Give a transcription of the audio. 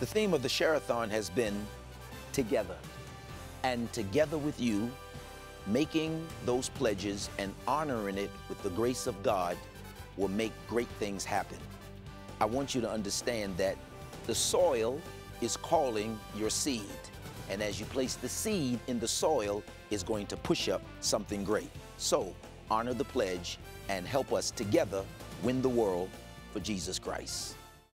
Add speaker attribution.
Speaker 1: The theme of the Sherathon has been together. And together with you, making those pledges and honoring it with the grace of God will make great things happen. I want you to understand that the soil is calling your seed. And as you place the seed in the soil, is going to push up something great. So honor the pledge and help us together win the world for Jesus Christ.